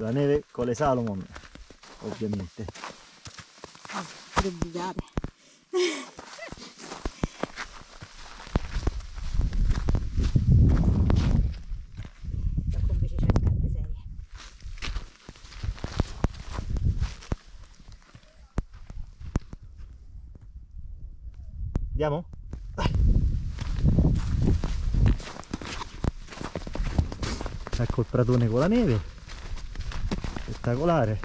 La neve con le Salomon, ovviamente. Ecco serie. Andiamo? Ecco il pratone con la neve. Spettacolare.